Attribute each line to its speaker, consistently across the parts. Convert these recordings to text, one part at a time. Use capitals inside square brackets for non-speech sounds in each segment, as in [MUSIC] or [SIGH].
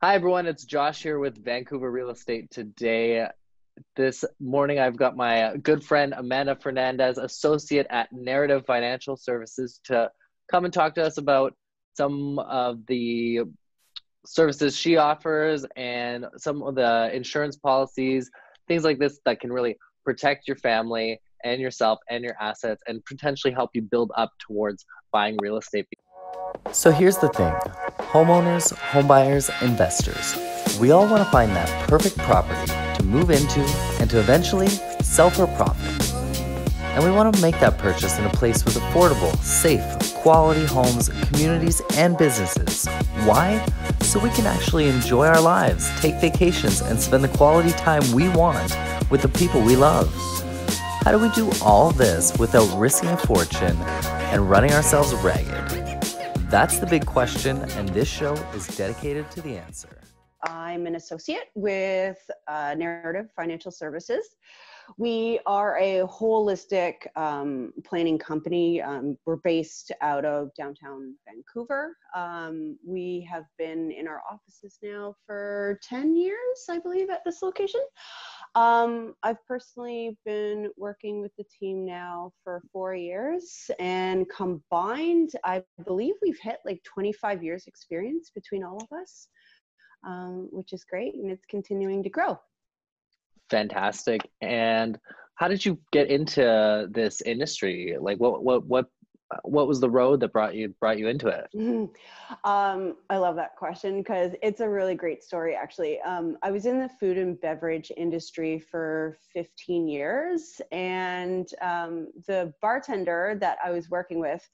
Speaker 1: Hi, everyone. It's Josh here with Vancouver Real Estate today. This morning, I've got my good friend Amanda Fernandez, associate at Narrative Financial Services, to come and talk to us about some of the services she offers and some of the insurance policies, things like this that can really protect your family and yourself and your assets and potentially help you build up towards buying real estate.
Speaker 2: So here's the thing homeowners, homebuyers, investors, we all want to find that perfect property to move into and to eventually sell for profit. And we want to make that purchase in a place with affordable, safe, quality homes, communities, and businesses. Why? So we can actually enjoy our lives, take vacations, and spend the quality time we want with the people we love. How do we do all this without risking a fortune and running ourselves ragged? That's the big question, and this show is dedicated to the answer.
Speaker 3: I'm an associate with uh, Narrative Financial Services. We are a holistic um, planning company. Um, we're based out of downtown Vancouver. Um, we have been in our offices now for 10 years, I believe, at this location. Um, I've personally been working with the team now for four years, and combined, I believe we've hit like 25 years experience between all of us, um, which is great, and it's continuing to grow.
Speaker 1: Fantastic. And how did you get into this industry? Like, what what what what was the road that brought you brought you into it?
Speaker 3: Um, I love that question because it's a really great story. Actually, um, I was in the food and beverage industry for 15 years, and um, the bartender that I was working with,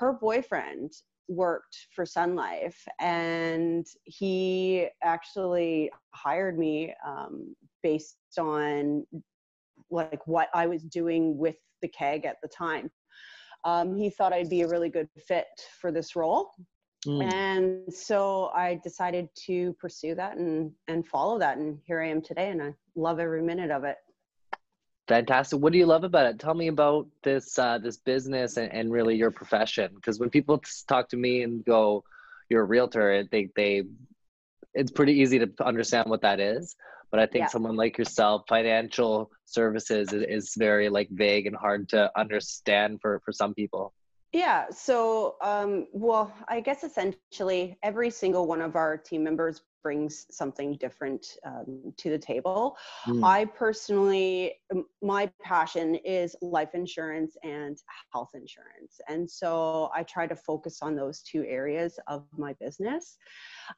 Speaker 3: her boyfriend worked for Sun Life, and he actually hired me um, based on like what I was doing with the keg at the time. Um, he thought I'd be a really good fit for this role. Mm. And so I decided to pursue that and, and follow that. And here I am today, and I love every minute of it.
Speaker 1: Fantastic. What do you love about it? Tell me about this uh, this business and, and really your profession. Because when people talk to me and go, "You're a realtor," they they it's pretty easy to understand what that is but i think yeah. someone like yourself financial services is, is, very like vague and hard to understand for for some people
Speaker 3: yeah so um, well i guess essentially every single one of our team members brings something different um, to the table mm. i personally my passion is life insurance and health insurance and so i try to focus on those two areas of my business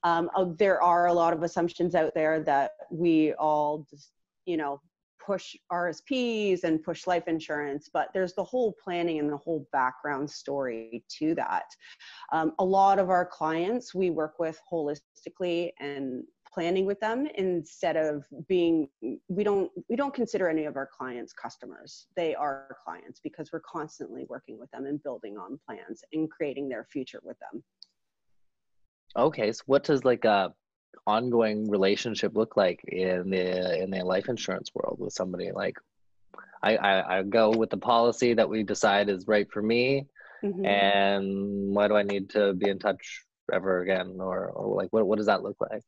Speaker 3: um, uh, there are a lot of assumptions out there that we all just, you know, push RSPs and push life insurance, but there's the whole planning and the whole background story to that. Um, a lot of our clients we work with holistically and planning with them instead of being we don't we don't consider any of our clients customers they are clients because we're constantly working with them and building on plans and creating their future with them
Speaker 1: Okay, so what does like a ongoing relationship look like in the in the life insurance world with somebody? Like, I I, I go with the policy that we decide is right for me, mm-hmm. and why do I need to be in touch ever again, or or like what what does that look like?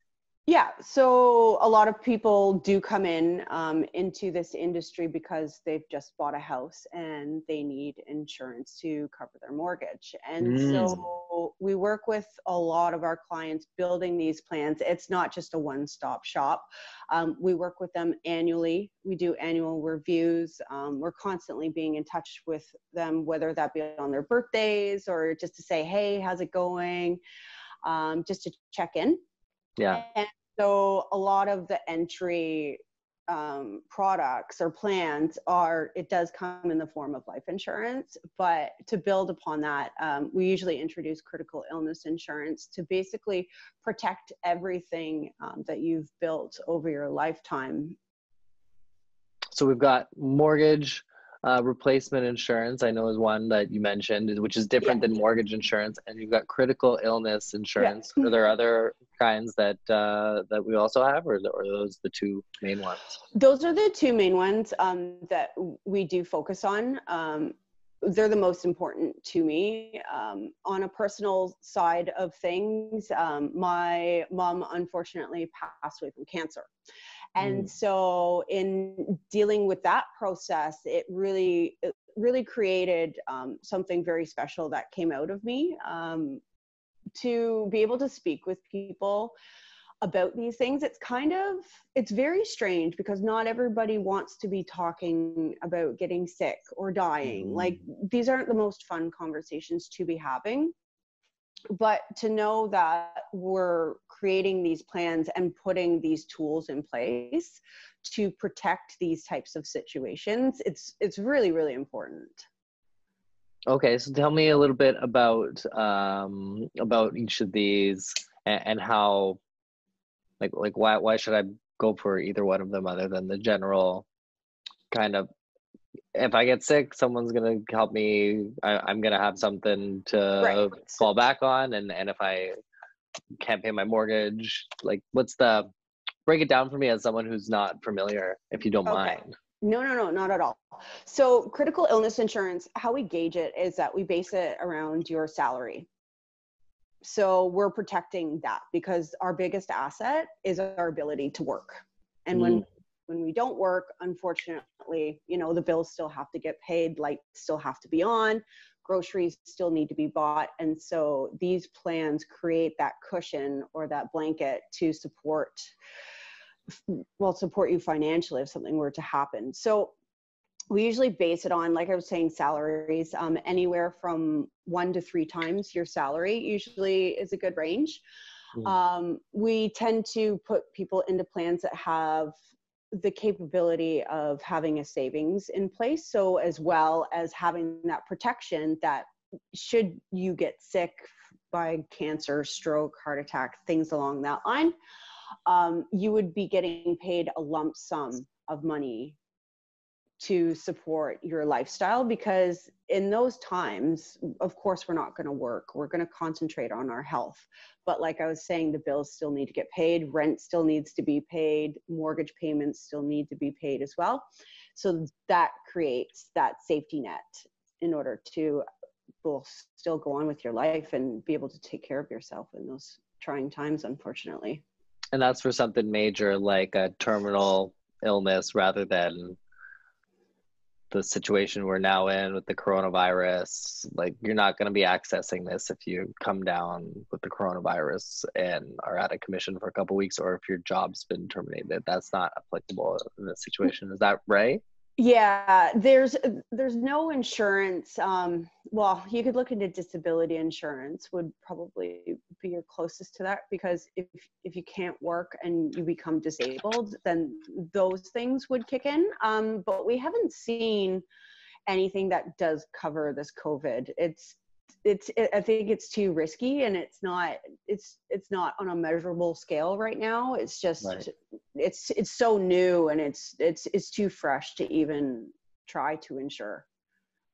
Speaker 3: Yeah, so a lot of people do come in um, into this industry because they've just bought a house and they need insurance to cover their mortgage. And mm. so we work with a lot of our clients building these plans. It's not just a one stop shop. Um, we work with them annually, we do annual reviews. Um, we're constantly being in touch with them, whether that be on their birthdays or just to say, hey, how's it going? Um, just to check in
Speaker 1: yeah.
Speaker 3: And so a lot of the entry um, products or plans are it does come in the form of life insurance but to build upon that um, we usually introduce critical illness insurance to basically protect everything um, that you've built over your lifetime
Speaker 1: so we've got mortgage uh, replacement insurance, I know is one that you mentioned, which is different yeah. than mortgage insurance, and you've got critical illness insurance. Yeah. Are there other kinds that uh, that we also have, or, or are those the two main ones?
Speaker 3: Those are the two main ones um, that we do focus on. Um, they're the most important to me. Um, on a personal side of things, um, my mom unfortunately passed away from cancer. And mm. so, in dealing with that process, it really, it really created um, something very special that came out of me um, to be able to speak with people about these things. It's kind of it's very strange because not everybody wants to be talking about getting sick or dying. Mm. like these aren't the most fun conversations to be having. But to know that we're creating these plans and putting these tools in place to protect these types of situations it's it's really really important
Speaker 1: okay so tell me a little bit about um about each of these and, and how like like why why should I go for either one of them other than the general kind of if I get sick, someone's gonna help me. I, am gonna have something to right. fall back on, and and if I can't pay my mortgage, like what's the break it down for me as someone who's not familiar, if you don't okay. mind.
Speaker 3: No, no, no, not at all. So critical illness insurance, how we gauge it is that we base it around your salary so we're protecting that because our biggest asset is our ability to work and mm. when when we don't work unfortunately you know the bills still have to get paid lights still have to be on groceries still need to be bought and so these plans create that cushion or that blanket to support well support you financially if something were to happen. So we usually base it on like i was saying salaries um, anywhere from one to three times your salary usually is a good range. Mm. um, we tend to put people into plans that have the capability of having a savings in place. So as well as having that protection that should you get sick by cancer stroke heart attack things along that line um, you would be getting paid a lump sum of money to support your lifestyle because in those times of course we're not going to work. We're going to concentrate on our health. But like i was saying the bills still need to get paid. Rent still needs to be paid. Mortgage payments still need to be paid as well. So that creates that safety net in order to still go on with your life and be able to take care of yourself in those trying times unfortunately
Speaker 1: and that's for something major like a terminal illness rather than the situation we're now in with the coronavirus. Like you're not going to be accessing this if you come down with the coronavirus and are out of commission for a couple weeks or if your job's been terminated. That's not applicable in this situation. Is that right
Speaker 3: yeah there's there's no insurance um well you could look into disability insurance would probably be your closest to that because if if you can't work and you become disabled then those things would kick in um but we haven't seen anything that does cover this covid. It's it's it, i think it's too risky and it's not it's it's not on a measurable scale right now it's just right. it's it's so new and it's it's it's too fresh to even try to insure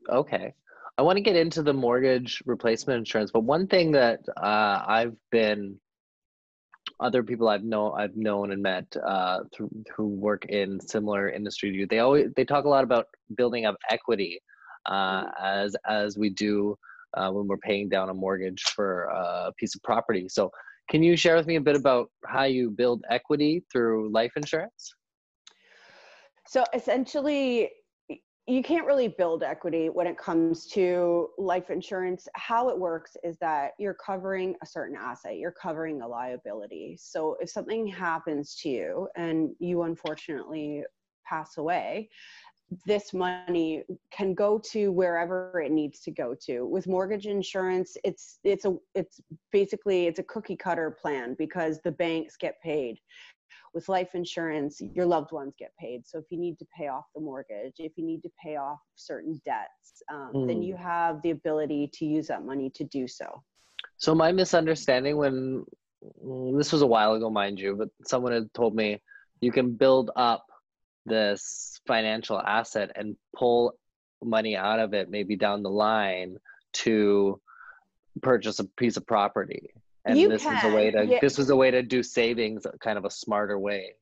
Speaker 1: okay i want to get into the mortgage replacement insurance but one thing that uh, i've been other people I've known I've known and met uh, through, who work in similar industry to you, they always they talk a lot about building up equity uh, mm-hmm. as as we do uh, when we're paying down a mortgage for a piece of property. So, can you share with me a bit about how you build equity through life insurance?
Speaker 3: So, essentially, you can't really build equity when it comes to life insurance. How it works is that you're covering a certain asset, you're covering a liability. So, if something happens to you and you unfortunately pass away, this money can go to wherever it needs to go to. With mortgage insurance it's it's a it's basically it's a cookie cutter plan because the banks get paid. With life insurance your loved ones get paid. So if you need to pay off the mortgage if you need to pay off certain debts um, mm. then you have the ability to use that money to do so.
Speaker 1: So my misunderstanding when this was a while ago mind you but someone had told me you can build up this financial asset and pull money out of it maybe down the line to purchase a piece of property and you this can. is a way to yeah. this was a way to do savings kind of a smarter way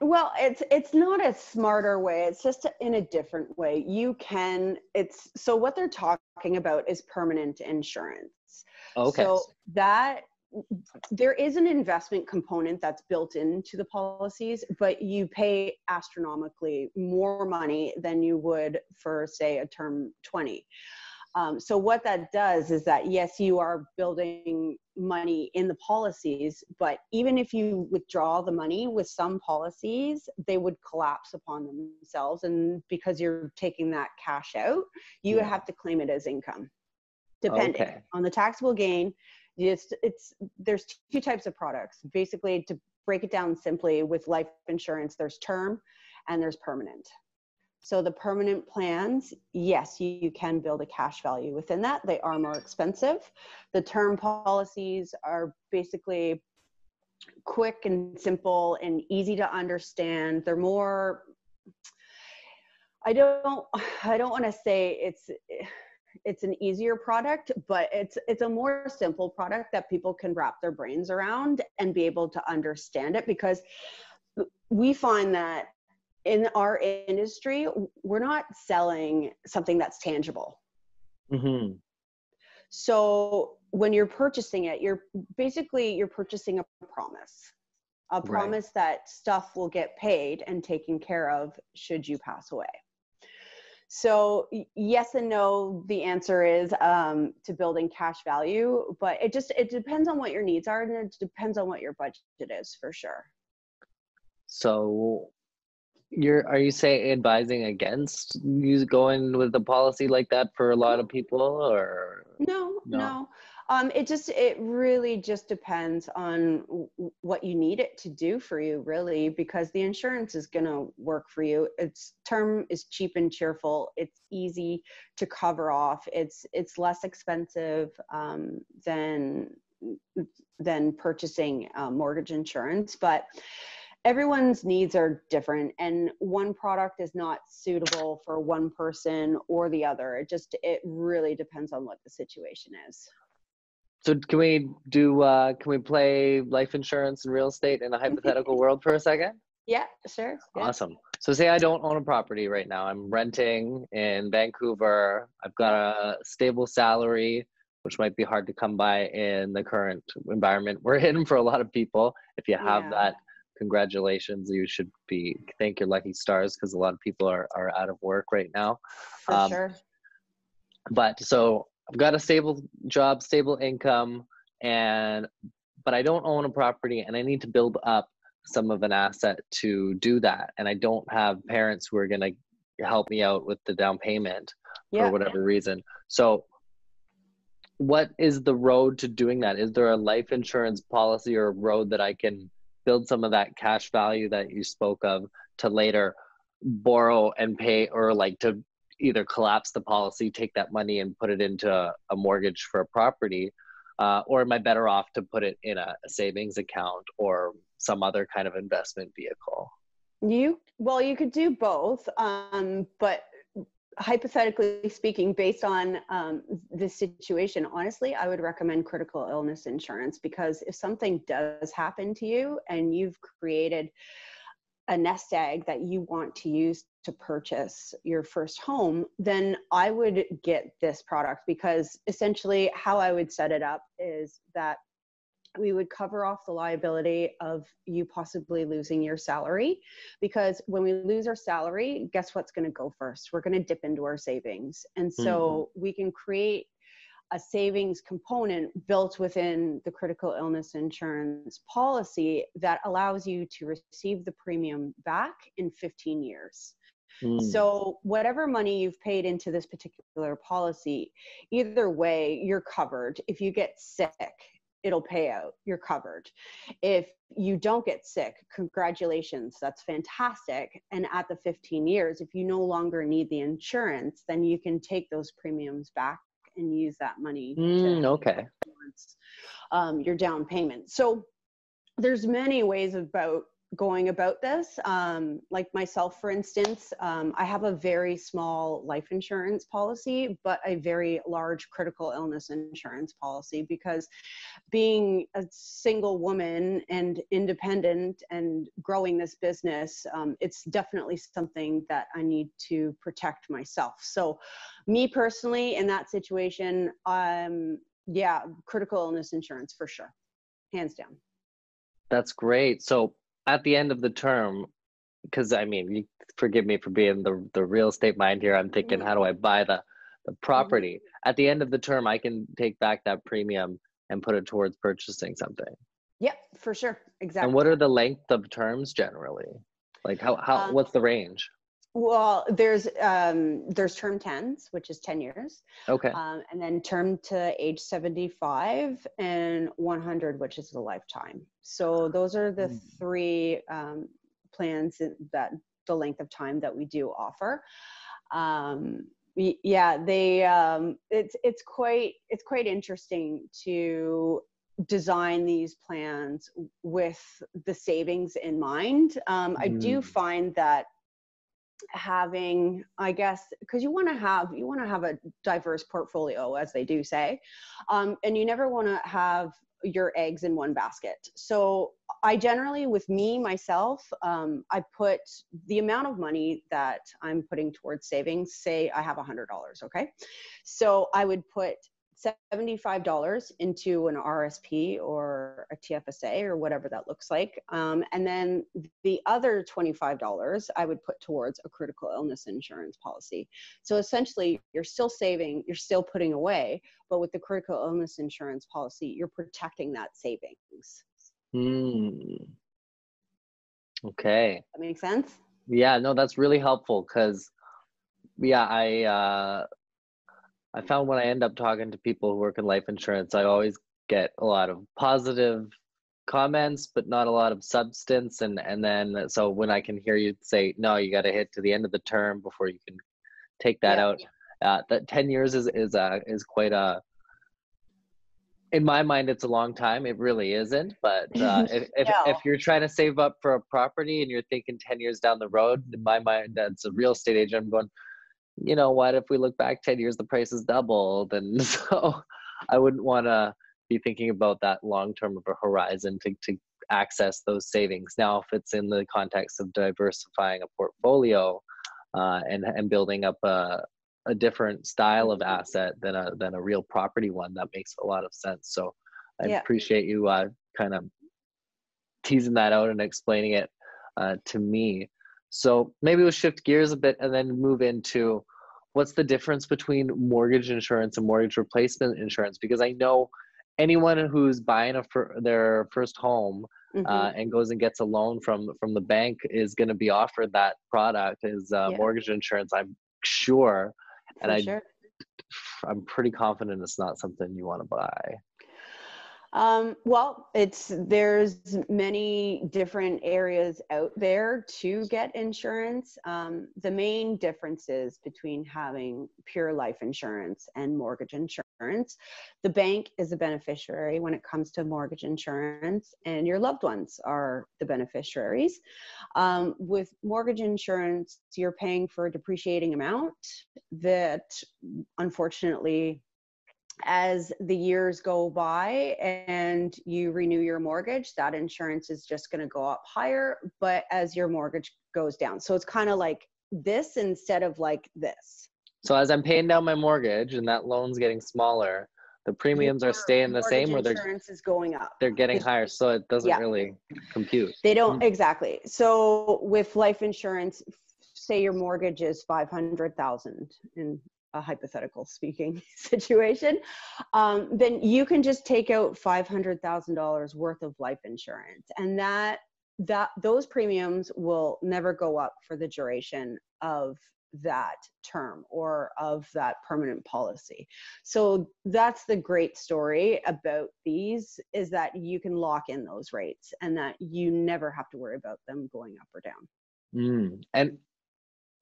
Speaker 3: well it's it's not a smarter way it's just in a different way you can it's so what they're talking about is permanent insurance
Speaker 1: okay
Speaker 3: so that there is an investment component that's built into the policies but you pay astronomically more money than you would for say a term 20 um, so what that does is that yes, you are building money in the policies, but even if you withdraw the money with some policies, they would collapse upon themselves. And because you're taking that cash out, you yeah. have to claim it as income, depending okay. on the taxable gain. It's, it's there's two types of products. Basically, to break it down simply, with life insurance, there's term and there's permanent. So the permanent plans, yes, you, you, can build a cash value within that. They are more expensive. The term policies are basically quick and simple and easy to understand. They're more I don't I don't want to say it's it's an easier product, but it's it's a more simple product that people can wrap their brains around and be able to understand it because we find that in our industry, we're not selling something that's tangible. Mm-hmm. So when you're purchasing it, you're basically you're purchasing a promise, a promise right. that stuff will get paid and taken care of should you pass away. So yes and no. The answer is um, to building cash value, but it just it depends on what your needs are and it depends on what your budget is for sure.
Speaker 1: So you're are you saying advising against you going with a policy like that for a lot of people or
Speaker 3: no no, no. Um, it just it really just depends on what you need it to do for you really because the insurance is going to work for you. Its term is cheap and cheerful. It's easy to cover off. It's it's less expensive um, than than purchasing uh, mortgage insurance but everyone's needs are different and one product is not suitable for one person or the other. It just it really depends on what the situation is
Speaker 1: so can we do uh can we play life insurance and real estate in a hypothetical world for a second
Speaker 3: yeah sure
Speaker 1: yeah. awesome so say i don't own a property right now i'm renting in vancouver i've got a stable salary which might be hard to come by in the current environment we're in for a lot of people if you have yeah. that congratulations. You should be thank your lucky stars because a lot of people are, are out of work right now.
Speaker 3: For um, sure.
Speaker 1: But so I've got a stable job, stable income, and but I don't own a property and I need to build up some of an asset to do that. And I don't have parents who are gonna help me out with the down payment yeah. for whatever reason. So what is the road to doing that? Is there a life insurance policy or a road that I can build some of that cash value that you spoke of to later borrow and pay or like to either collapse the policy take that money and put it into a, a mortgage for a property uh, or am i better off to put it in a, a savings account or some other kind of investment vehicle?
Speaker 3: You well you could do both um, but hypothetically speaking, based on um, this situation, honestly, I would recommend critical illness insurance because if something does happen to you and you've created a nest egg that you want to use to purchase your first home, then I would get this product because essentially how I would set it up is that we would cover off the liability of you possibly losing your salary because when we lose our salary guess what's going to go first we're going to dip into our savings and so mm-hmm. we can create a savings component built within the critical illness insurance policy that allows you to receive the premium back in 15 years mm. So, whatever money you've paid into this particular policy, either way, you're covered. If you get sick, it'll pay out. You're covered. If you don't get sick, congratulations, that's fantastic. And at the 15 years, if you no longer need the insurance, then you can take those premiums back and use that money.
Speaker 1: Mm, okay.
Speaker 3: Um, your down payment. So there's many ways about going about this. Um, like myself, for instance, um, I have a very small life insurance policy, but a very large critical illness insurance policy because being a single woman and independent and growing this business, um, it's definitely something that I need to protect myself. So, me personally, in that situation, um, yeah, critical illness insurance for sure, hands down.
Speaker 1: That's great. So at the end of the term, because I mean, you forgive me for being the the real estate mind here. I'm thinking, mm-hmm. how do I buy the the property? Mm-hmm. At the end of the term, I can take back that premium and put it towards purchasing something.
Speaker 3: Yep, for sure. Exactly.
Speaker 1: And what are the length of terms generally? Like how how um, what's the range?
Speaker 3: Well, there's um, there's term tens, which is ten years.
Speaker 1: Okay.
Speaker 3: Um, and then term to age seventy five and one hundred, which is the lifetime. So those are the mm. three um, plans that the length of time that we do offer. Um, yeah, they um, it's it's quite it's quite interesting to design these plans with the savings in mind. Um. I do mm. find that having i guess because you want to have you want to have a diverse portfolio as they do say um, and you never want to have your eggs in one basket. So i generally with me myself um, i put the amount of money that i'm putting towards savings say i have a hundred dollars okay? So i would put $75 into an RSP or a TFSA or whatever that looks like. Um, and then the other $25 I would put towards a critical illness insurance policy. So essentially, you're still saving, you're still putting away, but with the critical illness insurance policy, you're protecting that savings.
Speaker 1: Hmm. Okay.
Speaker 3: That makes sense?
Speaker 1: Yeah, no, that's really helpful because, yeah, I, uh, I found when I end up talking to people who work in life insurance, I always get a lot of positive comments, but not a lot of substance. And and then so when I can hear you say, no, you got to hit to the end of the term before you can take that yeah. out. Uh, that ten years is is uh, is quite a. In my mind, it's a long time. It really isn't. But [LAUGHS] uh, if, if, no. if you're trying to save up for a property and you're thinking ten years down the road, in my mind, that's a real estate agent. I'm going you know what, if we look back 10 years, the price has doubled. And [LAUGHS] so I wouldn't want to be thinking about that long term of a horizon to, to access those savings. Now, if it's in the context of diversifying a portfolio uh, and, and building up a, a different style of asset than a, than a real property one, that makes a lot of sense. So I yeah. appreciate you uh, kind of teasing that out and explaining it uh, to me. So maybe we'll shift gears a bit and then move into what's the difference between mortgage insurance and mortgage replacement insurance? Because I know anyone who's buying a fir- their first home mm-hmm. uh, and goes and gets a loan from from the bank is going to be offered that product is uh, yeah. mortgage insurance. I'm sure,
Speaker 3: For and I. Sure.
Speaker 1: I'm pretty confident it's not something you want to buy.
Speaker 3: Um, well, it's there's many different areas out there to get insurance. Um, the main differences between having pure life insurance and mortgage insurance, the bank is a beneficiary when it comes to mortgage insurance, and your loved ones are the beneficiaries. Um, with mortgage insurance, you're paying for a depreciating amount that unfortunately as the years go by and you renew your mortgage, that insurance is just going to go up higher, but as your mortgage goes down. So it's kind of like this instead of like this.
Speaker 1: So as I'm paying down my mortgage and that loan's getting smaller, the premiums are staying the same or
Speaker 3: their insurance is going up.
Speaker 1: They're getting higher, so it doesn't yeah. really compute.
Speaker 3: They don't mm-hmm. exactly. So with life insurance, say your mortgage is 500,000 and a hypothetical speaking [LAUGHS] situation, um, then you can just take out five hundred thousand dollars worth of life insurance, and that that those premiums will never go up for the duration of that term or of that permanent policy. So that's the great story about these is that you can lock in those rates and that you never have to worry about them going up or down.
Speaker 1: Mm. And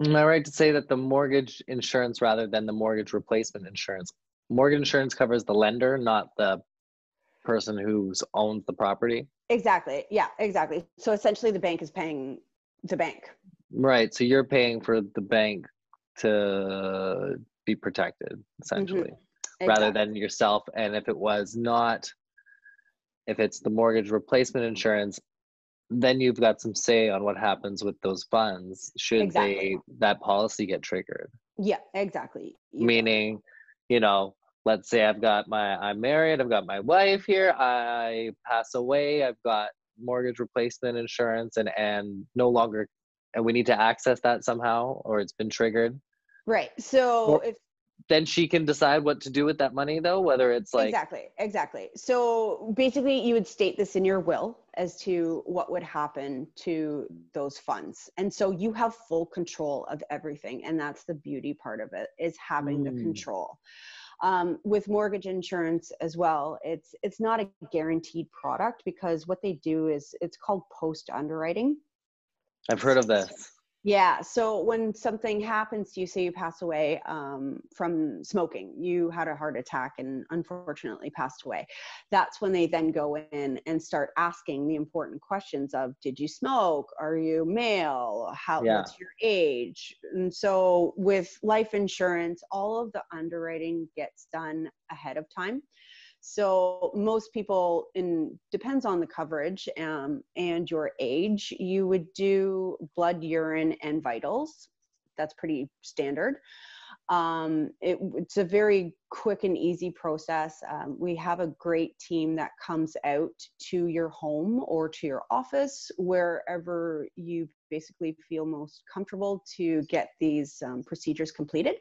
Speaker 1: Am I right to say that the mortgage insurance rather than the mortgage replacement insurance? Mortgage insurance covers the lender, not the person who owns the property.
Speaker 3: Exactly. Yeah, exactly. So essentially, the bank is paying the bank.
Speaker 1: Right. So you're paying for the bank to be protected, essentially, mm-hmm. exactly. rather than yourself. And if it was not, if it's the mortgage replacement insurance, then you've got some say on what happens with those funds should exactly. they that policy get triggered.
Speaker 3: Yeah, exactly.
Speaker 1: You Meaning, know. you know, let's say I've got my I'm married, I've got my wife here, I pass away, I've got mortgage replacement insurance and and no longer and we need to access that somehow or it's been triggered.
Speaker 3: Right. So or, if
Speaker 1: then she can decide what to do with that money though whether it's like
Speaker 3: exactly exactly. So basically you would state this in your will as to what would happen to those funds. And so you have full control of everything and that's the beauty part of it is having mm. the control. Um, with mortgage insurance as well it's it's not a guaranteed product because what they do is it's called post underwriting
Speaker 1: i've heard of this
Speaker 3: yeah. So when something happens to you, say you pass away um, from smoking, you had a heart attack and unfortunately passed away. That's when they then go in and start asking the important questions of Did you smoke? Are you male? How, yeah. What's your age? And so with life insurance, all of the underwriting gets done ahead of time. So most people, in depends on the coverage um, and your age, you would do blood, urine, and vitals. That's pretty standard. Um, it, it's a very quick and easy process. Um, we have a great team that comes out to your home or to your office, wherever you basically feel most comfortable to get these um, procedures completed.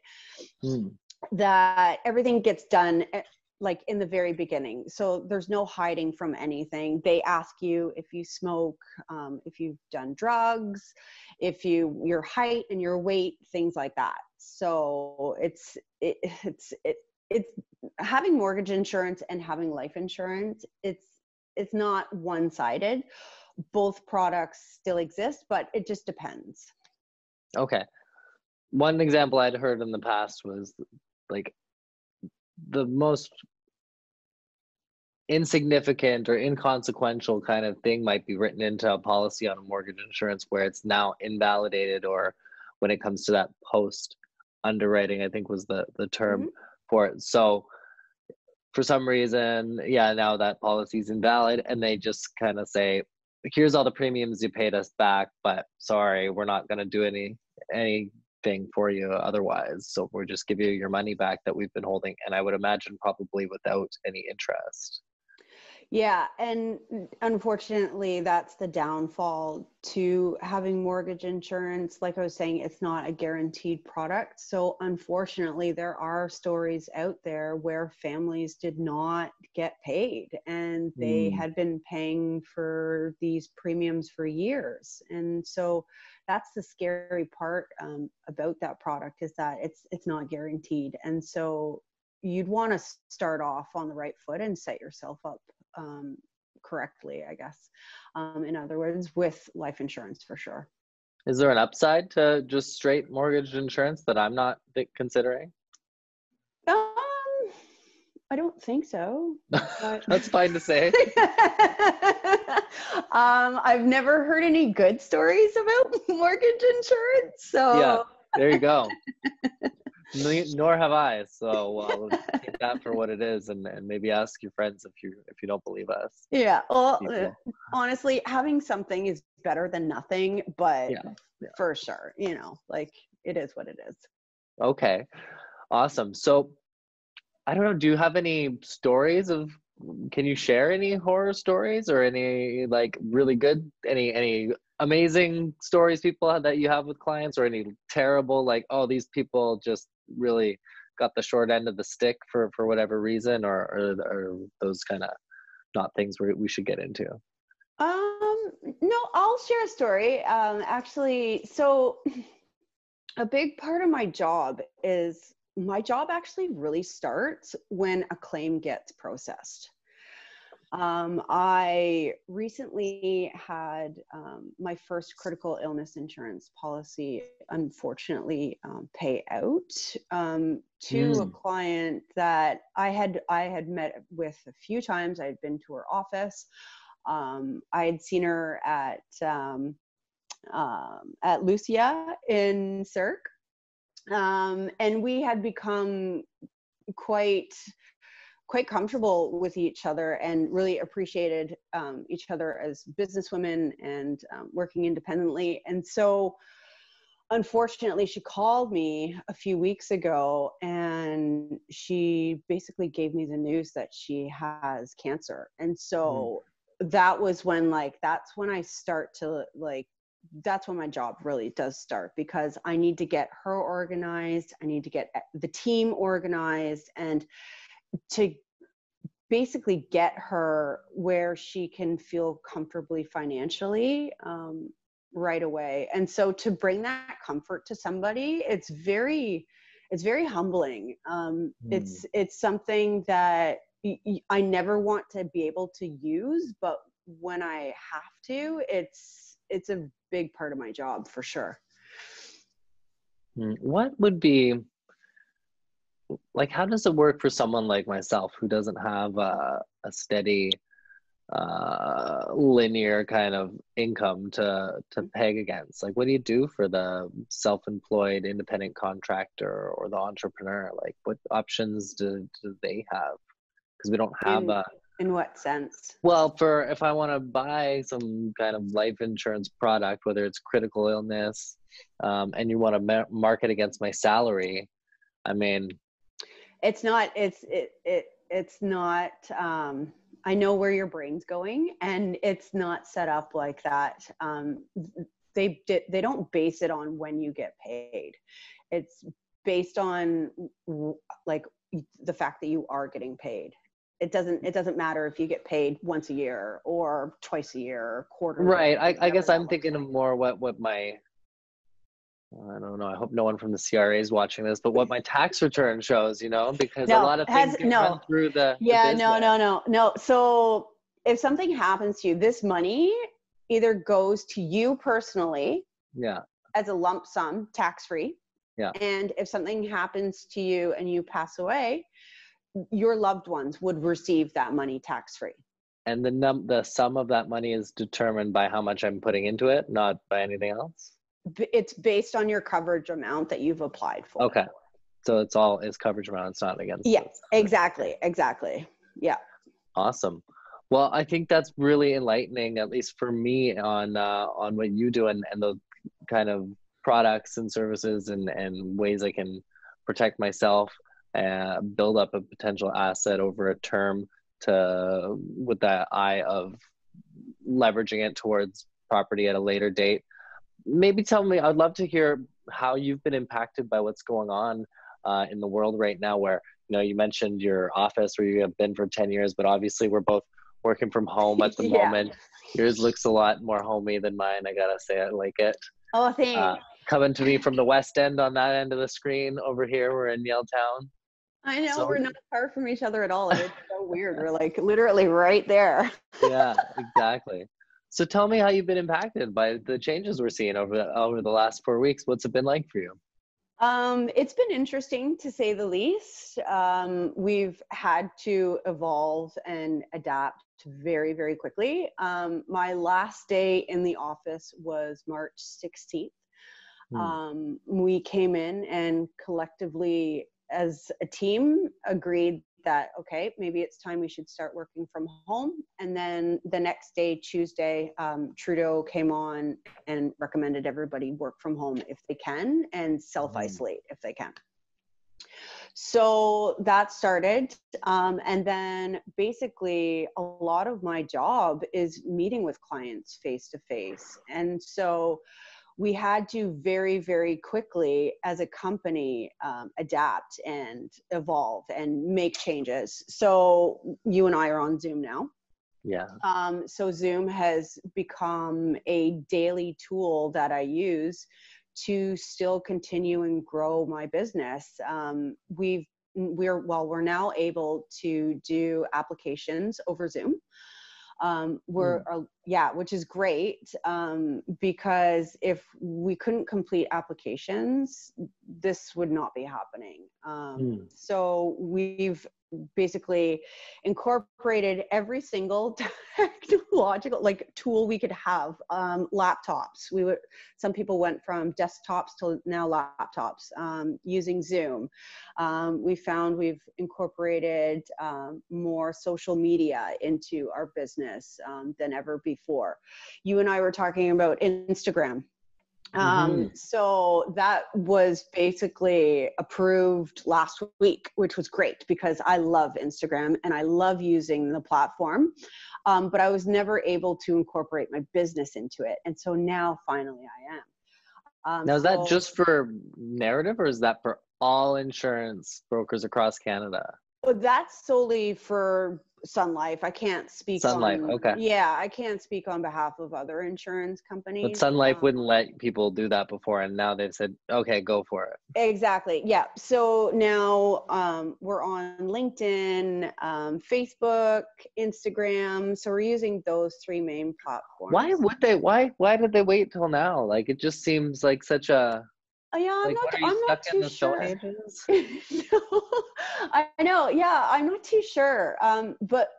Speaker 3: Mm. That everything gets done eh, like in the very beginning. So there's no hiding from anything. They ask you if you smoke, um, if you've done drugs, if you your height and your weight, things like that. So it's it, [LAUGHS] it's it, it's having mortgage insurance and having life insurance. It's it's not one sided. Both products still exist, but it just depends.
Speaker 1: Okay. One example I'd heard in the past was like the most insignificant or inconsequential kind of thing might be written into a policy on a mortgage insurance where it's now invalidated or when it comes to that post underwriting i think was the the term mm-hmm. for it so for some reason yeah now that policy is invalid and they just kind of say here's all the premiums you paid us back but sorry we're not going to do any any thing for you otherwise. So we'll just give you your money back that we've been holding. And I would imagine probably without any interest.
Speaker 3: Yeah, and unfortunately, that's the downfall to having mortgage insurance. Like I was saying, it's not a guaranteed product. So, unfortunately, there are stories out there where families did not get paid and they mm. had been paying for these premiums for years. And so, that's the scary part um, about that product is that it's it's not guaranteed and so you'd want to start off on the right foot and set yourself up um, correctly i guess um, in other words with life insurance for sure
Speaker 1: is there an upside to just straight mortgage insurance that i'm not considering
Speaker 3: um, I don't think so. [LAUGHS]
Speaker 1: That's fine to say. [LAUGHS]
Speaker 3: um, I've never heard any good stories about [LAUGHS] mortgage insurance. So
Speaker 1: yeah, there you go. Nor have I. So uh, [LAUGHS] take that for what it is, and, and maybe ask your friends if you if you don't believe us.
Speaker 3: Yeah. Well, uh, honestly, having something is better than nothing, but yeah, yeah. for sure, you know, like it is what it is.
Speaker 1: Okay. Awesome. So I don't know. Do you have any stories of? Can you share any horror stories or any like really good, any any amazing stories people have, that you have with clients, or any terrible like oh these people just really got the short end of the stick for for whatever reason, or or, or those kind of not things we we should get into.
Speaker 3: Um, no, I'll share a story. Um, actually, so a big part of my job is my job actually really starts when a claim gets processed. Um, I recently had um, my first critical illness insurance policy, unfortunately, um, pay out um, to mm. a client that I had I had met with a few times. I had been to her office. Um, I had seen her at um, at Lucia in Cirque, and we had become quite quite comfortable with each other and really appreciated um, each other as businesswomen and um, working independently. And so, unfortunately, she called me a few weeks ago and she basically gave me the news that she has cancer. And so, mm. that was when, like, that's when I start to, like, that's when my job really does start because I need to get her organized. I need to get eh, the team organized and to basically get her where she can feel comfortably financially um, right away and so to bring that comfort to somebody it's very it's very humbling um, mm. it's it's something that i never want to be able to use but when i have to it's it's a big part of my job for sure
Speaker 1: hmm. what would be like how does it work for someone like myself who doesn't have a, a steady uh, linear kind of income to to peg against? Like what do you do for the self-employed independent contractor or the entrepreneur? Like what options do, do they have? Because we don't have
Speaker 3: in,
Speaker 1: a
Speaker 3: in what sense?
Speaker 1: Well for if i want to buy some kind of life insurance product whether it's critical illness um, and you want to ma- market against my salary i mean
Speaker 3: it's not it's it, it it's not um i know where your brain's going and it's not set up like that. Um they they don't base it on when you get paid. It's based on like the fact that you are getting paid. It doesn't it doesn't matter if you get paid once a year or twice a year or quarter
Speaker 1: right. I, I guess i'm thinking like. of more what what my I don't know. I hope no one from the CRA is watching this, but what my [LAUGHS] tax return shows, you know, because no, a lot of things has, no. run through the
Speaker 3: yeah,
Speaker 1: the
Speaker 3: no, no, no, no. So if something happens to you, this money either goes to you personally,
Speaker 1: yeah,
Speaker 3: as a lump sum, tax free,
Speaker 1: yeah,
Speaker 3: and if something happens to you and you pass away, your loved ones would receive that money tax free.
Speaker 1: And the num the sum of that money is determined by how much I'm putting into it, not by anything else
Speaker 3: it's based on your coverage amount that you've applied for.
Speaker 1: Okay. So it's all is coverage amount. It's not against.
Speaker 3: Yes, exactly, exactly. Yeah.
Speaker 1: Awesome. Well, I think that's really enlightening, at least for me, on uh, on what you do and, and the kind of products and services and, and ways I can protect myself and build up a potential asset over a term to with that eye of leveraging it towards property at a later date maybe tell me i'd love to hear how you've been impacted by what's going on uh, in the world right now where you know you mentioned your office where you have been for 10 years but obviously we're both working from home at the [LAUGHS] yeah. moment. Yours looks a lot more homey than mine i gotta say i like it.
Speaker 3: Oh thanks uh,
Speaker 1: coming to me from the west end on that end of the screen over here we're in yaletown
Speaker 3: i know so, we're not far from each other at all it's so weird we're like literally right there. [LAUGHS]
Speaker 1: Yeah exactly so tell me how you've been impacted by the changes we're seeing over the, over the last four weeks. What's it been like for you?
Speaker 3: Um, it's been interesting to say the least. Um, we've had to evolve and adapt very, very quickly. Um, my last day in the office was March 16th. Hmm. Um, we came in and collectively, as a team, agreed that okay maybe it's time we should start working from home. And then the next day tuesday um, trudeau came on and recommended everybody work from home if they can and self-isolate mm. if they can. So that started um, and then basically a lot of my job is meeting with clients face to face. And so we had to very, very quickly as a company um, adapt and evolve and make changes. So you and I are on Zoom now.
Speaker 1: Yeah.
Speaker 3: Um, so Zoom has become a daily tool that I use to still continue and grow my business. Um, we've we're well we're now able to do applications over zoom um, we're mm. uh, yeah which is great um, because if we couldn't complete applications this would not be happening um, mm. so we've basically incorporated every single [LAUGHS] technological like tool we could have um, laptops. We would some people went from desktops to now laptops um, using zoom. Um, we found we've incorporated um, more social media into our business um, than ever before. You and i were talking about instagram um, mm-hmm. so that was basically approved last week, which was great because I love Instagram and I love using the platform. Um, but I was never able to incorporate my business into it. And so now finally I am.
Speaker 1: Um, now, is so, that just for narrative or is that for all insurance brokers across Canada?
Speaker 3: Well, that's solely for Sun Life. I can't speak
Speaker 1: Sun Life.
Speaker 3: On,
Speaker 1: okay.
Speaker 3: Yeah, I can't speak on behalf of other insurance companies.
Speaker 1: But Sun Life um, wouldn't let people do that before, and now they've said, "Okay, go for it."
Speaker 3: Exactly. Yeah. So now um, we're on LinkedIn, um, Facebook, Instagram. So we're using those three main platforms.
Speaker 1: Why would they? Why? Why did they wait till now? Like it just seems like such a
Speaker 3: Oh, yeah, I'm like, not. I'm not too sure. [LAUGHS] no, [LAUGHS] I know. Yeah, I'm not too sure. Um, but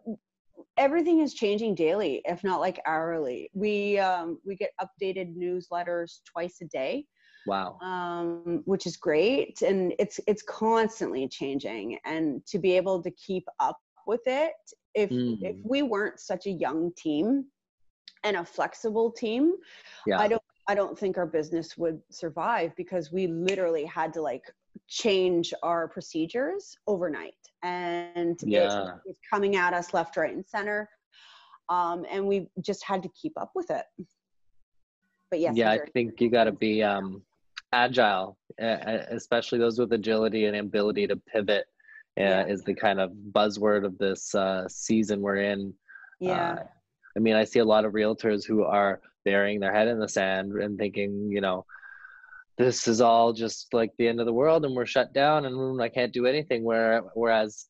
Speaker 3: everything is changing daily, if not like hourly. We um, we get updated newsletters twice a day.
Speaker 1: Wow.
Speaker 3: Um, which is great, and it's it's constantly changing, and to be able to keep up with it, if mm. if we weren't such a young team and a flexible team, yeah. I don't I don't think our business would survive because we literally had to like change our procedures overnight. And yeah. it was coming at us left right and center. Um, and we just had to keep up with it.
Speaker 1: But yes yeah i think you got to be um, agile especially those with agility and ability to pivot uh, yeah. is the kind of buzzword of this uh, season we're in.
Speaker 3: Yeah. uh,
Speaker 1: i mean i see a lot of realtors who are burying their head in the sand and thinking, you know, this is all just like the end of the world and we're shut down and I can't do anything. Where whereas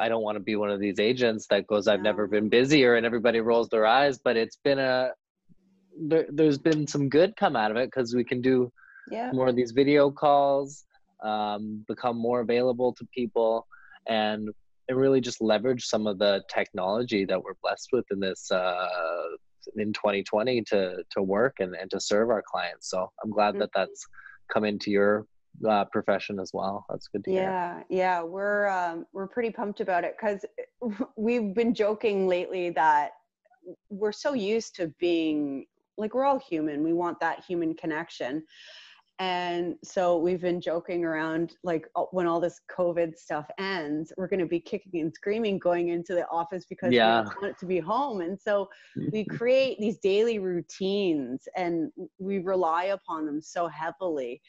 Speaker 1: I don't want to be one of these agents that goes, I've no. never been busier and everybody rolls their eyes, but it's been a there, has been some good come out of it because we can do yeah. more of these video calls, um, become more available to people, and and really just leverage some of the technology that we're blessed with in this uh, in 2020 to to work and, and to serve our clients so i'm glad mm-hmm. that that's come into your uh, profession as well that's good to
Speaker 3: yeah
Speaker 1: hear.
Speaker 3: yeah we're um, we're pretty pumped about it because [LAUGHS] we've been joking lately that we're so used to being like we're all human we want that human connection and so we've been joking around like when all this COVID stuff ends, we're going to be kicking and screaming going into the office because yeah. we want it to be home. And so we create these daily routines and we rely upon them so heavily.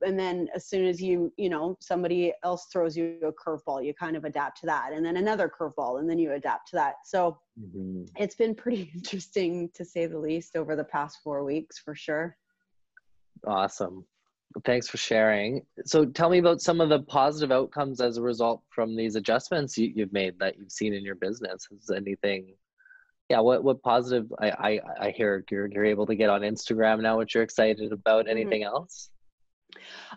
Speaker 3: And then as soon as you, you know, somebody else throws you a curveball, you kind of adapt to that. And then another curveball, and then you adapt to that. So mm-hmm. it's been pretty [LAUGHS] interesting to say the least over the past four weeks for sure.
Speaker 1: Awesome. Thanks for sharing. So tell me about some of the positive outcomes as a result from these adjustments you, have made that you've seen in your business. Is anything, yeah, what, what positive, I, I, I hear you're, you're able to get on Instagram now, what you're excited about. Mm-hmm. Anything mm-hmm. else?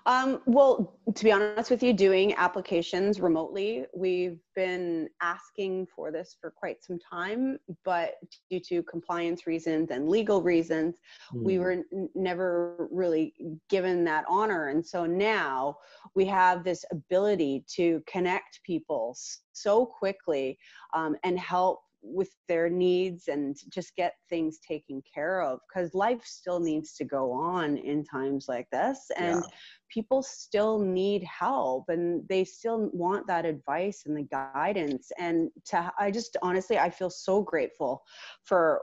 Speaker 3: Um, well, to be honest with you, doing applications remotely, we've been asking for this for quite some time, but due to compliance reasons and legal reasons, mm. we hmm. were never really given that honor. And so now we have this ability to connect people so quickly um, and help with their needs and just get things taken care of because life still needs to go on in times like this and yeah. people still need help and they still want that advice and the guidance and to i just honestly i feel so grateful for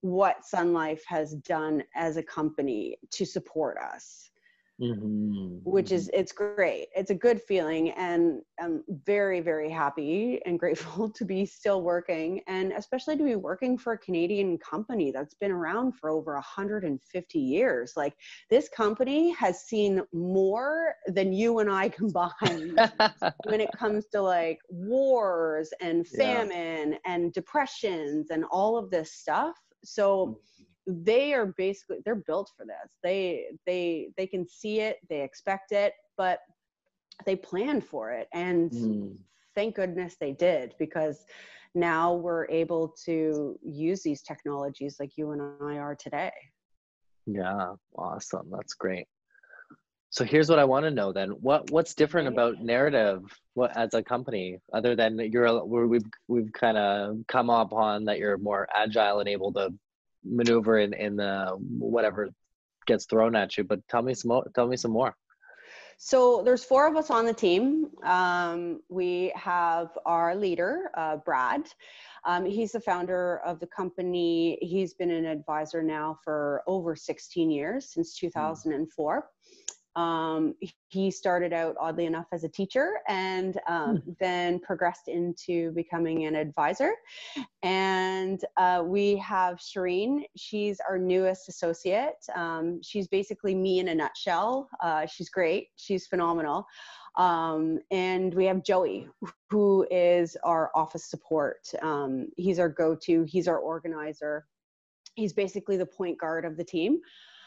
Speaker 3: what sun life has done as a company to support us mm-hmm. which is mm-hmm. it's great it's a good feeling and i'm very very happy and [LAUGHS] grateful to be still working and especially to be working for a canadian company that's been around for over 150 years like this company has seen more than you and i [LAUGHS] combined when it comes to like wars and famine yeah. and depressions and all of this stuff so mm they are basically they're built for this. They they they can see it they expect it but they plan for it and mm. thank goodness they did because now we're able to use these technologies like you and i are today.
Speaker 1: Yeah awesome. That's great. So here's what i want to know then. What what's different about narrative what as a company other than you're we've we've kind of come upon that you're more agile and able to maneuver in in the whatever gets thrown at you. But tell me some more. Tell me some more.
Speaker 3: So there's four of us on the team. Um, we have our leader, uh, Brad. Um, he's the founder of the company. He's been an advisor now for over 16 years, since 2004. Um, he started out, oddly enough, as a teacher and um, mm. then progressed into becoming an advisor. And uh, we have Shireen. She's our newest associate. Um, she's basically me in a nutshell. Uh, she's great. She's phenomenal. Um, and we have Joey, who is our office support. Um, he's our go to, he's our organizer. He's basically the point guard of the team.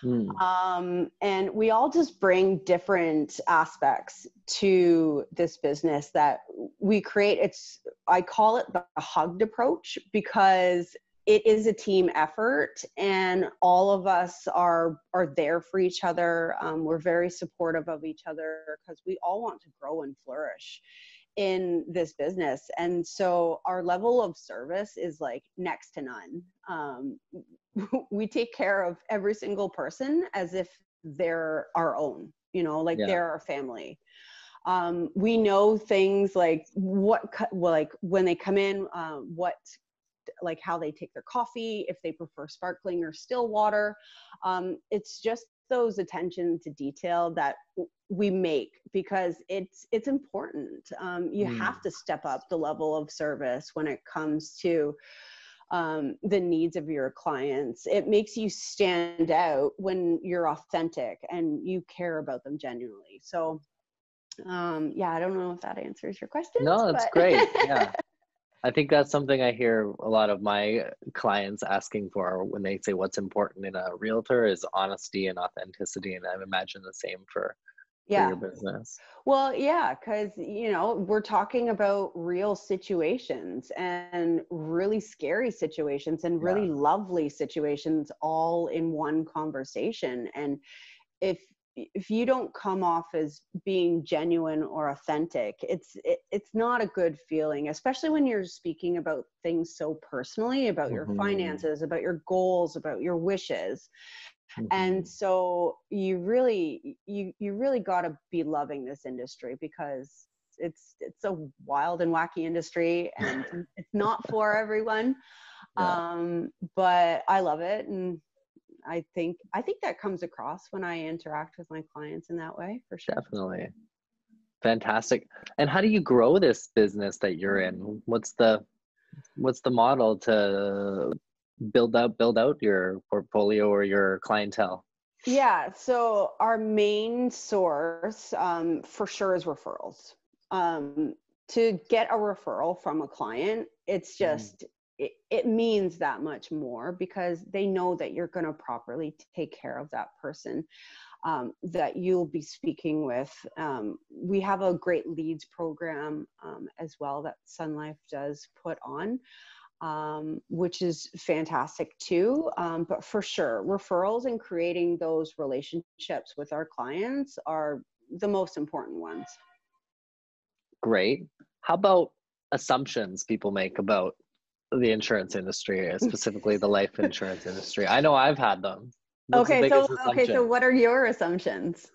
Speaker 3: Mm. Um, and we all just bring different aspects to this business that we create. It's, I call it the hugged approach because it is a team effort and all of us are are there for each other um, we're very supportive of each other because we all want to grow and flourish in this business and so our level of service is like next to none um, [LAUGHS] we take care of every single person as if they're our own you know like yeah. they're our family um, we know things like what well, like when they come in uh, what like how they take their coffee if they prefer sparkling or still water um, it's just those attention to detail that we make because it's it's important um, you mm. have to step up the level of service when it comes to um, the needs of your clients. It makes you stand out when you're authentic and you care about them genuinely. So, um, yeah, I don't know if that answers your question.
Speaker 1: No, that's but... great. [LAUGHS] Yeah. I think that's something I hear a lot of my clients asking for when they say what's important in a realtor is honesty and authenticity. And I imagine the same for yeah. your business?
Speaker 3: Well, yeah, because you know we're talking about real situations and really scary situations and really yeah. lovely situations all in one conversation. And if if you don't come off as being genuine or authentic it's it, it's not a good feeling especially when you're speaking about things so personally about mm-hmm. your finances about your goals about your wishes Mm-hmm. And so you really you you really got to be loving this industry because it's it's a wild and wacky industry and [LAUGHS] it's not for everyone. Yeah. Um, but I love it and I think I think that comes across when I interact with my clients in that way for sure.
Speaker 1: Definitely. Fantastic. And how do you grow this business that you're in? What's the what's the model to build out build out your portfolio or your clientele?
Speaker 3: Yeah, so our main source um, for sure is referrals. Um, to get a referral from a client, it's mm-hmm. just mm. it, it means that much more because they know that you're going to properly take care of that person um, that you'll be speaking with. Um, we have a great leads program um, as well that Sun Life does put on um, which is fantastic too. Um, but for sure, referrals and creating those relationships with our clients are the most important ones.
Speaker 1: Great. How about assumptions people make about the insurance industry, [LAUGHS] specifically the life insurance industry? I know I've had them.
Speaker 3: What's okay, so okay, so what are your assumptions?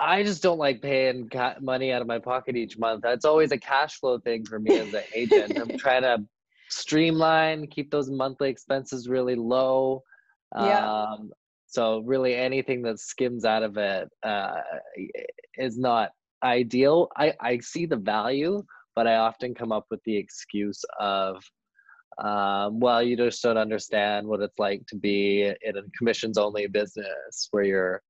Speaker 1: I just don't like paying ca- money out of my pocket each month. That's always a cash flow thing for me as an agent. I'm [LAUGHS] trying to streamline, keep those monthly expenses really low. Yeah. Um, So really, anything that skims out of it uh, is not ideal. I I see the value, but I often come up with the excuse of. Um, well, you just don't understand what it's like to be in a commissions only business where you're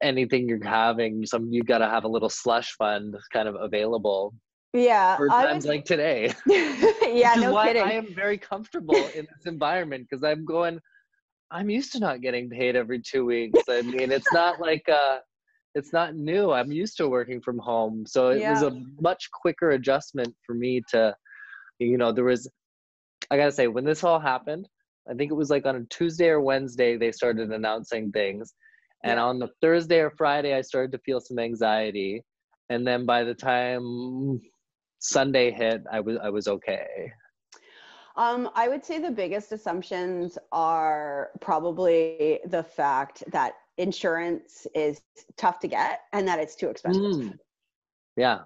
Speaker 1: anything you're having some you got to have a little slush fund kind of available
Speaker 3: yeah
Speaker 1: for times like today. [LAUGHS]
Speaker 3: Yeah no
Speaker 1: why
Speaker 3: kidding.
Speaker 1: I am very comfortable in this environment because i'm going i'm used to not getting paid every two weeks. I mean it's [LAUGHS] not like uh it's not new. I'm used to working from home so it yeah. was a much quicker adjustment for me to you know there was i gotta say when this all happened i think it was like on a tuesday or wednesday they started announcing things and on the Thursday or Friday, I started to feel some anxiety. And then by the time Sunday hit, I was I was okay.
Speaker 3: Um, I would say the biggest assumptions are probably the fact that insurance is tough to get and that it's too expensive. Mm.
Speaker 1: Yeah.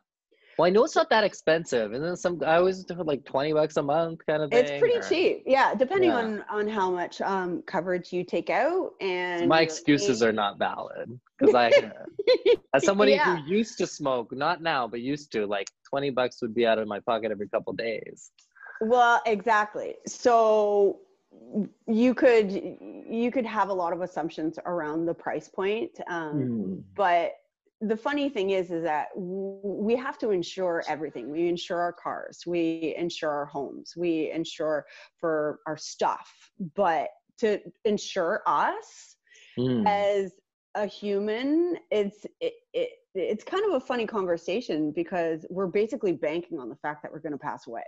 Speaker 1: Well, I know it's not that expensive, and then some. I always do like twenty bucks a month, kind of thing.
Speaker 3: It's pretty or, cheap, yeah, depending yeah. on on how much um, coverage you take out. And
Speaker 1: my excuses are not valid because I, [LAUGHS] as somebody yeah. who used to smoke, not now, but used to, like twenty bucks would be out of my pocket every couple days.
Speaker 3: Well, exactly. So you could you could have a lot of assumptions around the price point, um, mm. but the funny thing is is that we have to insure everything. We insure our cars. We insure our homes. We insure for our stuff. But to insure us mm. as a human it's it, it, it's kind of a funny conversation because we're basically banking on the fact that we're going to pass away.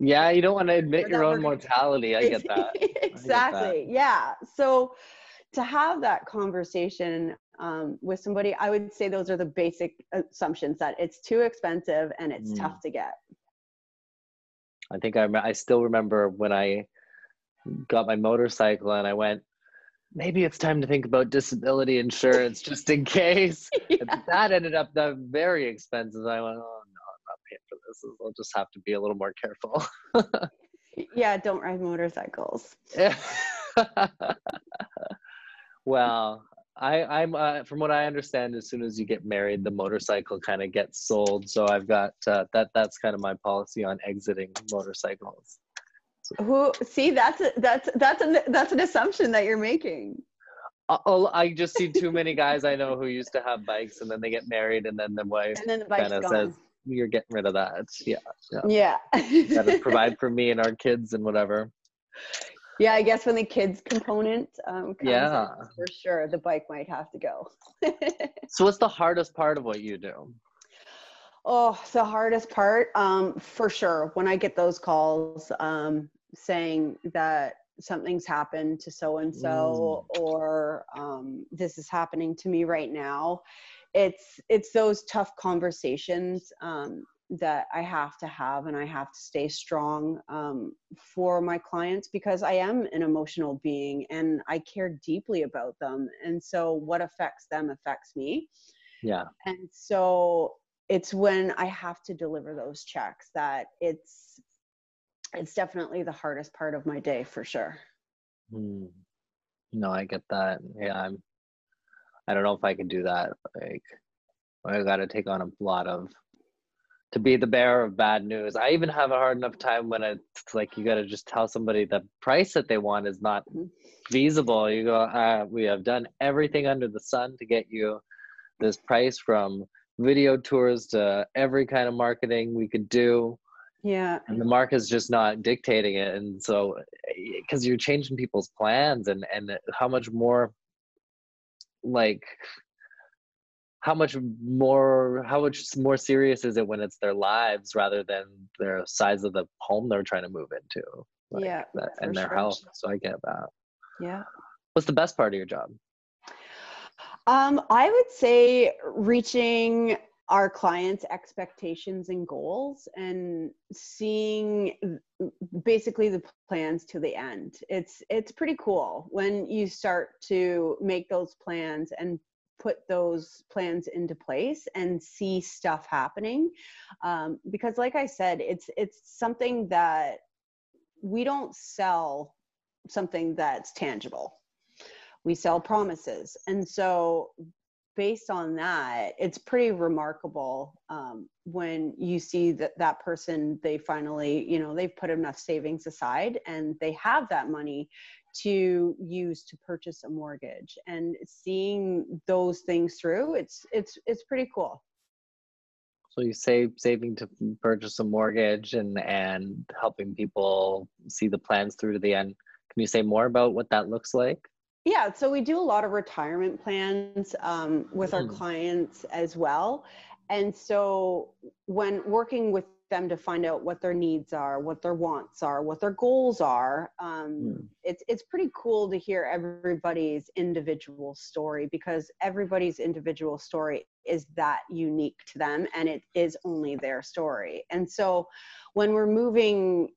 Speaker 1: Yeah you don't want to admit your own mortality. I get that.
Speaker 3: Exactly [LAUGHS]
Speaker 1: I get that.
Speaker 3: yeah. So to have that conversation um, with somebody, I would say those are the basic assumptions that it's too expensive and it's mm. tough to get.
Speaker 1: I think I, I still remember when I got my motorcycle and I went, maybe it's time to think about disability insurance [LAUGHS] just in case. [LAUGHS] yeah. That ended up very expensive. I went, oh no, I'm not paying for this. I'll just have to be a little more careful. [LAUGHS]
Speaker 3: yeah, don't ride motorcycles.
Speaker 1: well, I, I'm uh, from what I understand, as soon as you get married, the motorcycle kind of gets sold. So I've got uh, that. That's kind of my policy on exiting motorcycles.
Speaker 3: So. Who see that's a, that's that's an that's an assumption that you're making.
Speaker 1: Oh, I just see too many guys I know who used to have bikes, and then they get married, and then the wife
Speaker 3: the kind of says,
Speaker 1: "You're getting rid of that." Yeah,
Speaker 3: yeah.
Speaker 1: yeah. Got to provide [LAUGHS] for me and our kids and whatever
Speaker 3: yeah, I guess when the kids component um,
Speaker 1: yeah,
Speaker 3: for sure, the bike might have to go. [LAUGHS]
Speaker 1: so, what's the hardest part of what you do?
Speaker 3: Oh, the hardest part, um, for sure, when I get those calls um, saying that something's happened to so and so, or um, this is happening to me right now. It's it's those tough conversations um, that I have to have and I have to stay strong um, for my clients because I am an emotional being and I care deeply about them. And so what affects them affects me.
Speaker 1: Yeah.
Speaker 3: And so it's when I have to deliver those checks that it's it's definitely the hardest part of my day for sure.
Speaker 1: Hmm. No, I get that. Yeah, I'm I don't know if I can do that. Like I got to take on a lot of to be the bearer of bad news. I even have a hard enough time when it's like you got to just tell somebody the price that they want is not mm-hmm. feasible. You go, uh, we have done everything under the sun to get you this price from video tours to every kind of marketing we could do.
Speaker 3: Yeah.
Speaker 1: And the market is just not dictating it. And so, because you're changing people's plans and, and how much more like how much more how much more serious is it when it's their lives rather than their size of the home they're trying to move into?
Speaker 3: Like yeah
Speaker 1: that, and their sure. health so i get that.
Speaker 3: Yeah.
Speaker 1: What's the best part of your job?
Speaker 3: Um, i would say reaching our clients expectations and goals and seeing basically the plans to the end. It's it's pretty cool when you start to make those plans and put those plans into place and see stuff happening um, because like i said it's it's something that we don't sell something that's tangible we sell promises. And so based on that, it's pretty remarkable um, when you see that that person, they finally, you know, they've put enough savings aside and they have that money to use to purchase a mortgage and seeing those things through it's it's it's pretty cool
Speaker 1: so you save saving to purchase a mortgage and and helping people see the plans through to the end can you say more about what that looks like
Speaker 3: yeah, so we do a lot of retirement plans um, with our mm. clients as well. And so when working with them to find out what their needs are, what their wants are, what their goals are, um, mm. it's it's pretty cool to hear everybody's individual story because everybody's individual story is that unique to them, and it is only their story. And so when we're moving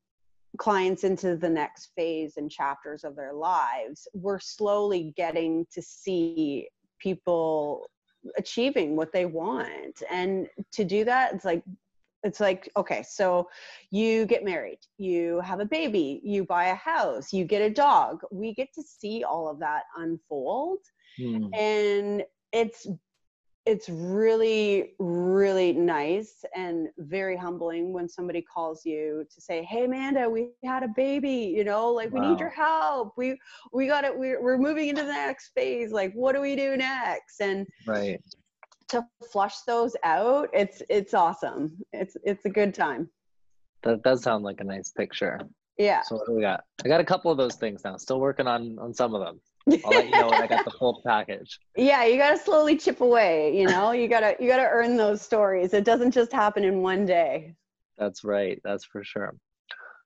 Speaker 3: clients into the next phase and chapters of their lives, we're slowly getting to see people achieving what they want. And to do that, it's like it's like okay so you get married you have a baby you buy a house you get a dog. We get to see all of that unfold. Mm. and it's it's really really nice and very humbling when somebody calls you to say hey amanda we had a baby you know like wow. we need your help. We we got it we're, we're moving into the next phase. Like what do we do next? And
Speaker 1: right
Speaker 3: to flush those out it's it's awesome. It's it's a good time.
Speaker 1: That does sound like a nice picture.
Speaker 3: Yeah.
Speaker 1: So what do we got? I got a couple of those things now. Still working on on some of them. [LAUGHS] I'll let you know when I got the full package.
Speaker 3: Yeah, you gotta slowly chip away, you know, you gotta you gotta earn those stories. It doesn't just happen in one day.
Speaker 1: That's right, that's for sure.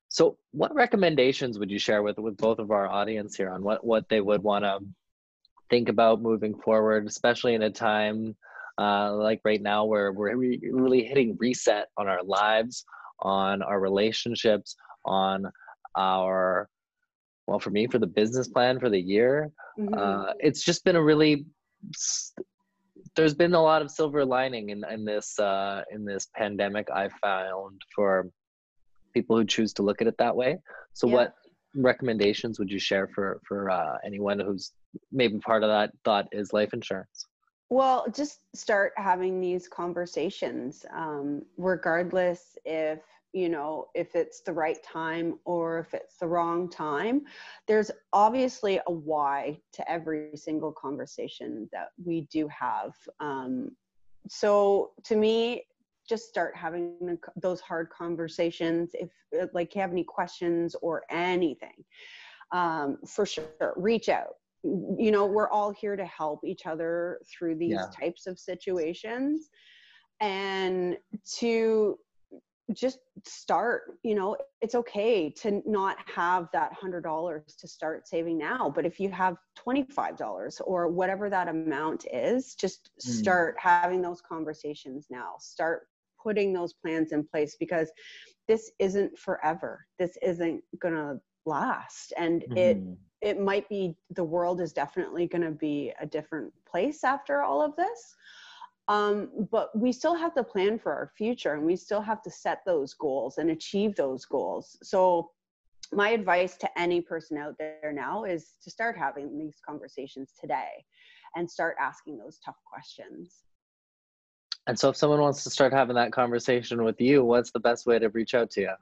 Speaker 1: So what recommendations would you share with with both of our audience here on what, what they would want to think about moving forward, especially in a time uh, like right now where we're really hitting reset on our lives, on our relationships, on our well for me for the business plan for the year mm-hmm. uh, it's just been a really there's been a lot of silver lining in, in this uh, in this pandemic i found for people who choose to look at it that way so yeah. what recommendations would you share for for uh, anyone who's maybe part of that thought is life insurance
Speaker 3: well just start having these conversations um, regardless if you know if it's the right time or if it's the wrong time. There's obviously a why to every single conversation that we do have um, so to me just start having those hard conversations if like you have any questions or anything um, for sure reach out you know we're all here to help each other through these yeah. types of situations and to just start you know it's okay to not have that hundred dollars to start saving now but if you have $25 or whatever that amount is just mm. start having those conversations now start putting those plans in place because this isn't forever this isn't gonna last and mm. it. It might be the world is definitely gonna be a different place after all of this um, but we still have to plan for our future and we still have to set those goals and achieve those goals. So, my advice to any person out there now is to start having these conversations today and start asking those tough questions.
Speaker 1: And so, if someone wants to start having that conversation with you, what's the best way to reach out to you?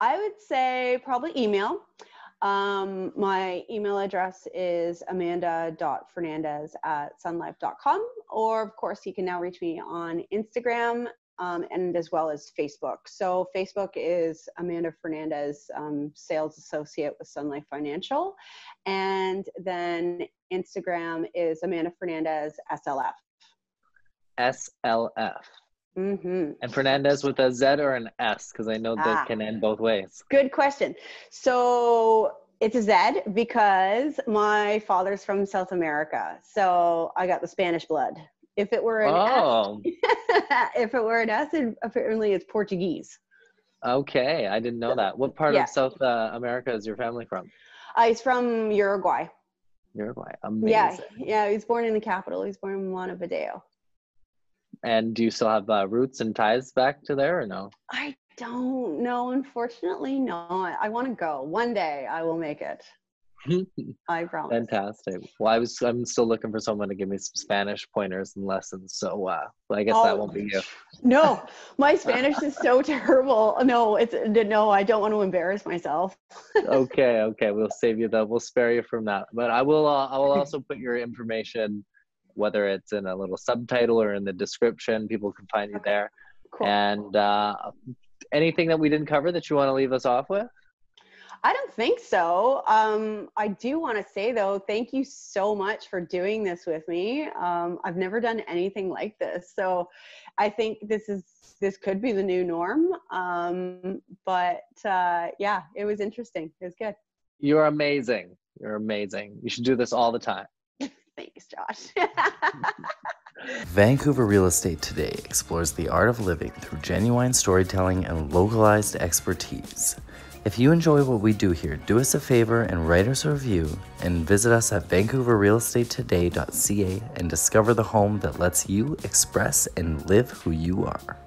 Speaker 3: I would say probably email. Um, my email address is amanda.fernandez at sunlife.com, or of course, you can now reach me on Instagram um, and as well as Facebook. So, Facebook is Amanda Fernandez, um, sales associate with Sun Life Financial, and then Instagram is Amanda Fernandez SLF.
Speaker 1: SLF.
Speaker 3: Mm-hmm.
Speaker 1: And Fernandez with a Z or an S? Because I know that ah, can end both ways.
Speaker 3: Good question. So it's a Z because my father's from South America. So I got the Spanish blood. If it were an oh. S, [LAUGHS] if it were an S, apparently it's Portuguese.
Speaker 1: Okay, I didn't know that. What part yeah. of South uh, America is your family from?
Speaker 3: Uh, he's from Uruguay.
Speaker 1: Uruguay, amazing.
Speaker 3: Yeah, yeah. He was born in the capital. He's born in Montevideo.
Speaker 1: And do you still have uh, roots and ties back to there or no?
Speaker 3: I don't know. Unfortunately, no. I, I want to go. One day I will make it. [LAUGHS] I promise.
Speaker 1: Fantastic. Well, I was I'm still looking for someone to give me some Spanish pointers and lessons. So uh, I guess oh, that won't be you.
Speaker 3: No, my Spanish is so [LAUGHS] terrible. No, it's no. I don't want to embarrass myself. [LAUGHS]
Speaker 1: okay, okay. We'll save you though. We'll spare you from that. But I will. Uh, I will also put your information, whether it's in a little subtitle or in the description. People can find you there. Cool. And uh, anything that we didn't cover that you want to leave us off with?
Speaker 3: I don't think so. Um, I do want to say though, thank you so much for doing this with me. Um, I've never done anything like this, so I think this is this could be the new norm. Um, but uh, yeah, it was interesting. It was good.
Speaker 1: You're amazing. You're amazing. You should do this all the time.
Speaker 3: Thanks, Josh. [LAUGHS]
Speaker 2: Vancouver Real Estate Today explores the art of living through genuine storytelling and localized expertise. If you enjoy what we do here, do us a favor and write us a review and visit us at vancouverrealestatetoday.ca and discover the home that lets you express and live who you are.